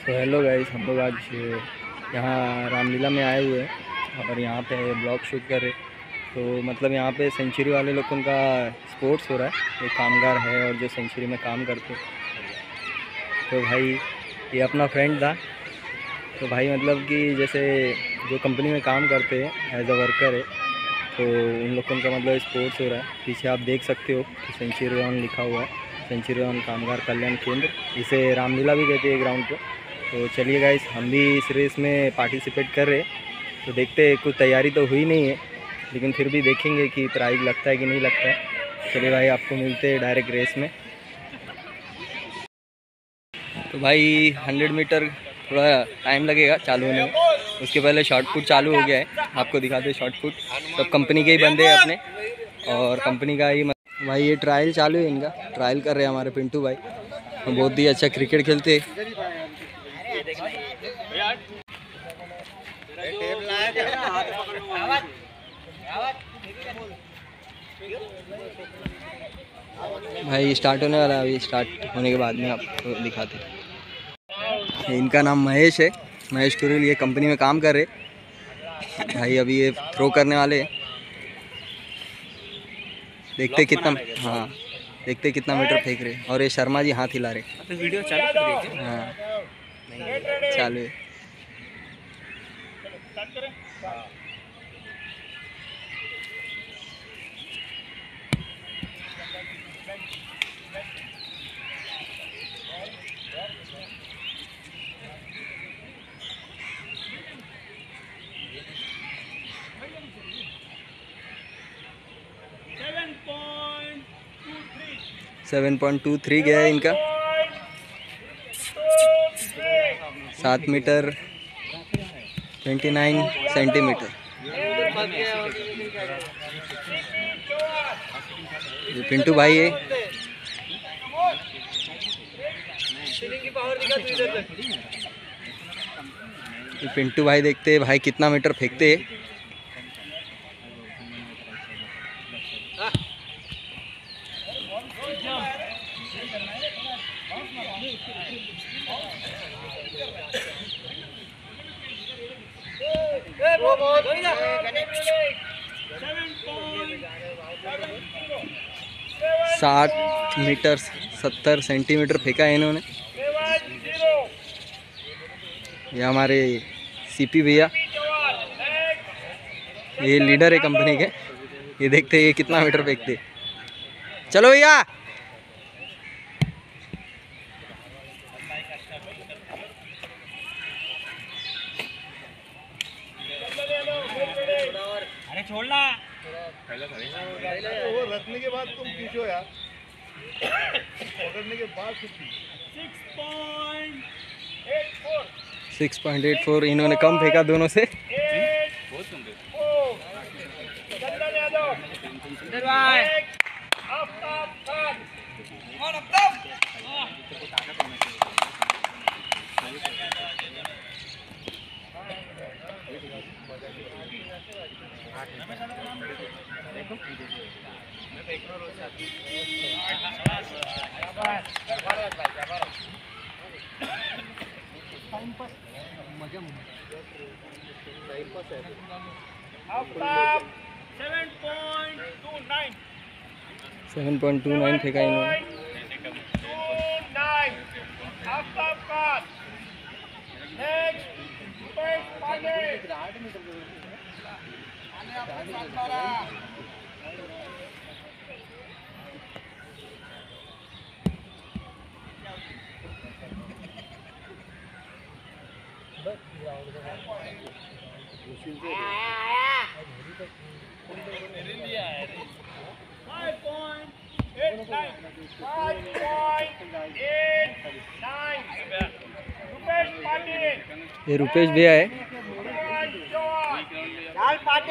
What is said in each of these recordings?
तो hello guys हम लोग आज यहाँ रामलीला में आए हुए हैं और यहाँ पे ब्लॉग शूट कर रहे तो मतलब यहाँ पे सेंचुरी वाले लोग उनका स्पोर्ट्स हो रहा है। एक कामगार है और जो सेंचुरी में काम करते तो भाई, ये अपना फ्रेंड था। तो भाई मतलब कि जैसे जो कंपनी में काम करते हैं एज अ वर्कर है तो उन लोगों का मतलब स्पोर्ट्स हो रहा है। पीछे आप देख सकते हो कि सेंचुरी लिखा हुआ है। सेंचुरी कामगार कल्याण केंद्र। इसे रामलीला भी कहते हैं ग्राउंड को तो चलिए गाइस हम भी इस रेस में पार्टिसिपेट कर रहे तो देखते हैं, कुछ तैयारी तो हुई नहीं है, लेकिन फिर भी देखेंगे कि प्राइज लगता है कि नहीं लगता है। चलिए भाई, आपको मिलते हैं डायरेक्ट रेस में। तो भाई हंड्रेड मीटर थोड़ा टाइम लगेगा चालू होने में। उसके पहले शॉर्ट पुट चालू हो गया है। आपको दिखाते शॉर्ट पुट सब कंपनी के ही बंदे हैं अपने। और कंपनी का ही भाई, ये ट्रायल चालू है इनका। ट्रायल कर रहे हैं हमारे पिंटू भाई। बहुत ही अच्छा क्रिकेट खेलते भाई स्टार्ट होने वाला है अभी। स्टार्ट होने के बाद में आपको दिखाते हैं। इनका नाम महेश है। महेश कुरेल ये कंपनी में काम कर रहे। भाई अभी ये थ्रो करने वाले हैं। देखते कितना हाँ। देखते कितना मीटर फेंक रहे और ये शर्मा जी हाथ हिला रहे वीडियो चालू कर रही है हाँ। चालू है। सेवन पॉइंट टू थ्री गया है इनका। सात मीटर, ट्वेंटी नाइन सेंटीमीटर। ये पिंटू भाई है। पिंटू भाई देखते हैं, भाई कितना मीटर फेंकते हैं। साठ मीटर, सत्तर सेंटीमीटर फेंका है इन्होंने। ये हमारे सीपी भैया। ये लीडर है कंपनी के। ये देखते हैं ये कितना मीटर फेंकते चलो भैया छोड़ना। वो रखने के बाद तुम पूछो यार। पकड़ने के बाद सिक्स पॉइंट एट फोर इन्होंने कम फेंका दोनों से। सेवन पॉइंट टू नाइन फेंका इन्होंने। ये रुपेश भैया है।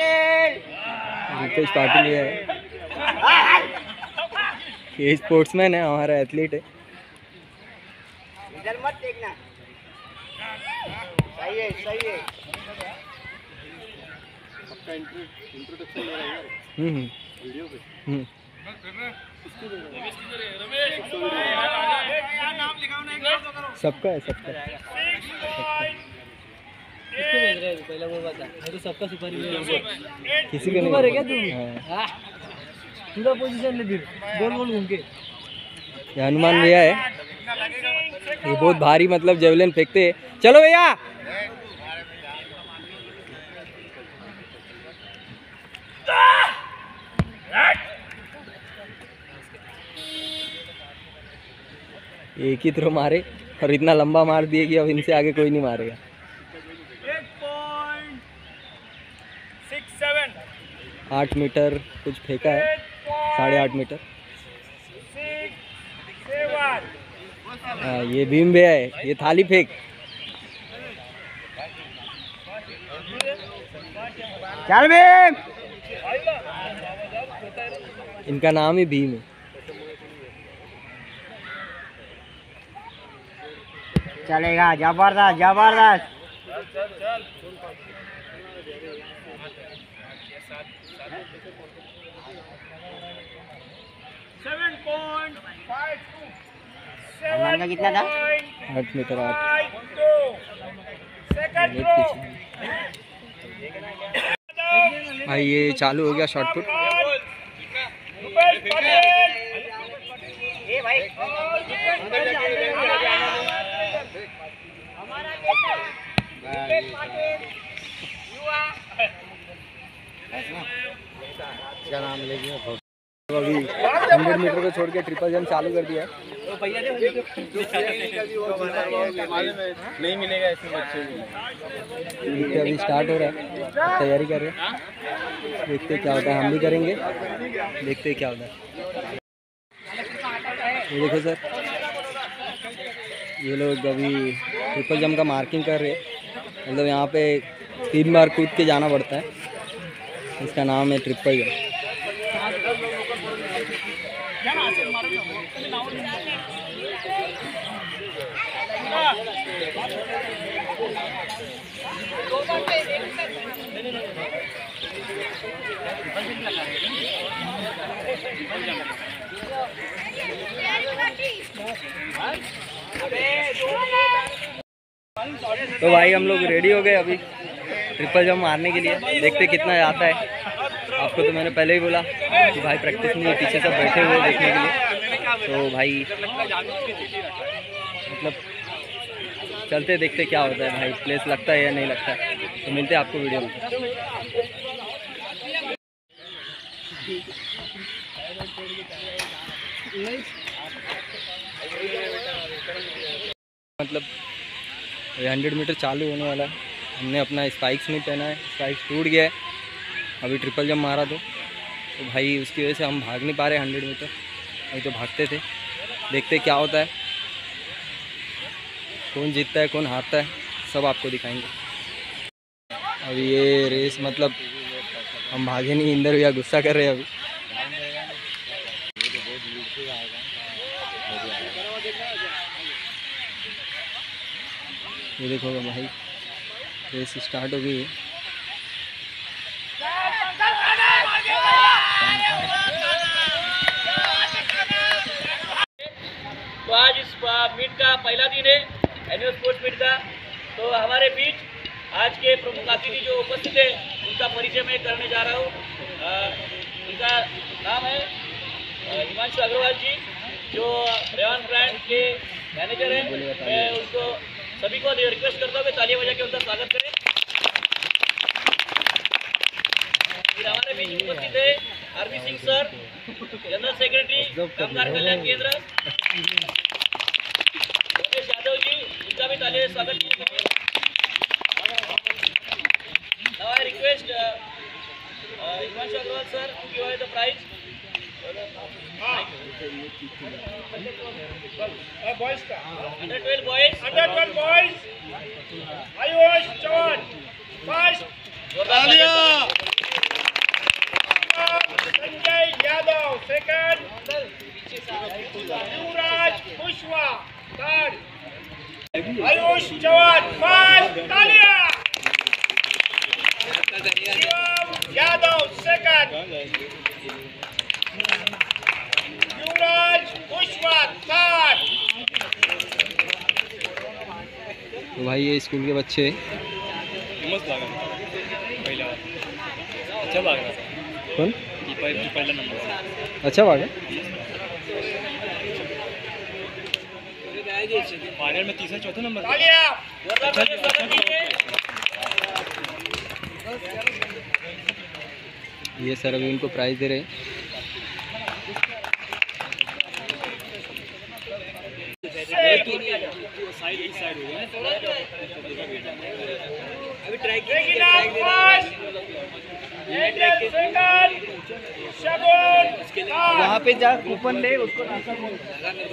रुपेश पाटिल भैया है। ये स्पोर्ट्समैन है हमारा एथलीट है। इधर मत देखना। सही है सही है। आपका इंट्रोडक्शन ले रहा है। हम्म हम्म, वीडियो पे। हम्म। सबका है सबका। तो किसी को क्या नहीं। हाँ। पूरा पोजीशन ले फिर घूम के हनुमान भैया है ये बहुत भारी मतलब जेवलिन फेंकते हैं चलो भैया एक ही थ्रो मारे और इतना लंबा मार दिए कि अब इनसे आगे कोई नहीं मारेगा एक पॉइंट सिक्स सेवन आठ मीटर कुछ फेंका है साढ़े आठ मीटर। सेवन हाँ, ये भीम भैया है ये थाली फेंक। चल भीम इनका नाम ही भीम है। चलेगा ज़बरदस्त ज़बरदस्त। का कितना था? आठ मीटर आठ। भाई ये चालू हो गया शॉर्ट पुट रुपेश पटेल ये हंड्रेड मीटर को छोड़ के ट्रिपल जंप चालू कर दिया नहीं मिलेगा हैं, अभी स्टार्ट हो रहा है। तैयारी कर रहे हैं। देखते क्या होता है। हम भी करेंगे। देखते क्या होता है। देखो सर ये लोग अभी ट्रिपल जम का मार्किंग कर रहे हैं। मतलब यहाँ पे तीन बार कूद के जाना पड़ता है। इसका नाम है ट्रिपल जंप तो भाई, हम लोग रेडी हो गए अभी। ट्रिपल जम मारने के लिए। देखते कितना आता है। आपको तो मैंने पहले ही बोला कि भाई प्रैक्टिस नहीं है पीछे सब बैठे हुए देखने के लिए। तो भाई मतलब चलते देखते क्या होता है भाई प्लेस लगता है या नहीं लगता है? तो मिलते हैं आपको वीडियो में। मतलब हंड्रेड मीटर चालू होने वाला है। हमने अपना स्पाइक्स नहीं पहना है स्पाइक्स टूट गया है। अभी ट्रिपल जंप मारा तो। तो भाई उसकी वजह से हम भाग नहीं पा रहे हंड्रेड मीटर नहीं तो भागते थे। देखते क्या होता है। कौन जीतता है, कौन हारता है, सब आपको दिखाएँगे। अब ये रेस मतलब हम भागे नहीं, इंदर भैया गुस्सा कर रहे हैं अभी। ये देखो भाई रेस स्टार्ट हो गई है तो आज इस मीट का पहला दिन है एनुअल स्पोर्ट्स मीट का। तो हमारे बीच आज के प्रमुख अतिथि जो उपस्थित है, उनका परिचय मैं करने जा रहा हूँ। उनका नाम है हिमांशु अग्रवाल जी, जो रेवान ब्रांड के मैनेजर हैं। मैं उनको सभी को रिक्वेस्ट करता हूँ कि तालियाँ बजा के उनका स्वागत करें। फिर हमारे बीच उपस्थित है, R B Singh sir, general secretary Kamgar Kalyan Kendra Ramesh Yadav ji इनका भी तालियों से स्वागत कीजिए Now I request uh, uh, Himanshu Agarwal sir to give away the prize. Boys का Under 12 boys. Under twelve boys Ayush Chauhan first तालियाँ Sanjay Yadav second Yuvraj Kushwaha third Ayush Chauhan first तालियाँ Shivam Yadav second Yuvraj Kushwaha third तो भाई ये school के बच्चे। मस्त लागला पहिला अच्छा लागला कौन? पहिला पहिला नंबर अच्छा भाग है फाइनल में तीसरा चौथा नंबर तालियाँ स्वागत कीजिए ये सर अभी उनको प्राइज़ दे रहे हैं। First. Angel second. Shagun. वहाँ पे जा कूपन ले उसको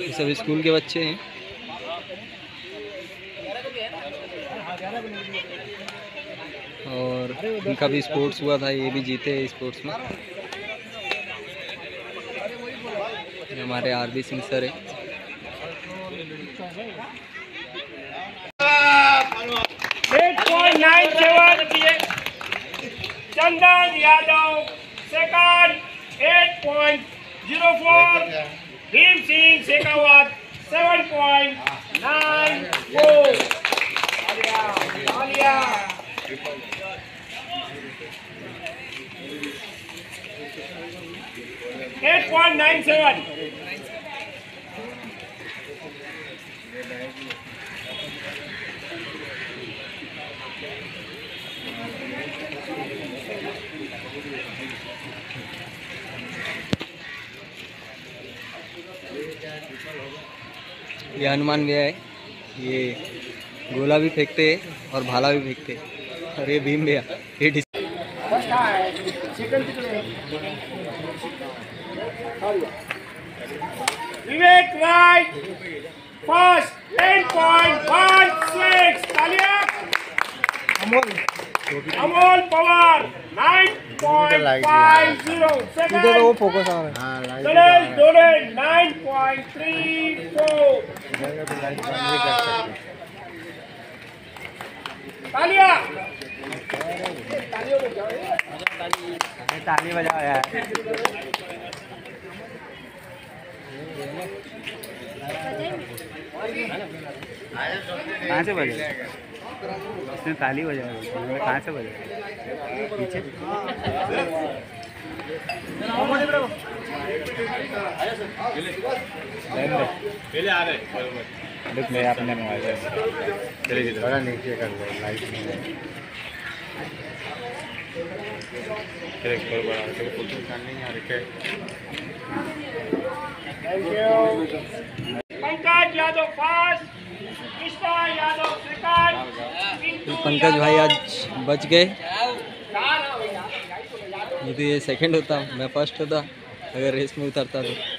ये सब स्कूल के बच्चे हैं और इनका भी स्पोर्ट्स हुआ था ये भी जीते स्पोर्ट्स में हमारे आर बी सिंह सर है Eight point nine seven. Chandan Yadav second. Eight point zero four. Bhim Singh Shekhawat seven point nine four. Talia, Talia. ये हनुमान भैया है। ये गोला भी फेंकते है और भाला भी फेंकते है। और ये भीम भैया Vivek right first Amol. Amol Pawar nine point five zero nine point three Talia. ताली बजाओ यार। कहाँ से बजे? उसने ताली बजाया कहाँ से बजाया पीछे। पहले आ रहे देख मैं अपने मोबाइल थोड़ा नीचे कर लो लाइट नहीं आ रखे. Pintu पंकज भाई आज बच गए ये सेकंड होता मैं फ़र्स्ट होता। अगर रेस में उतरता तो।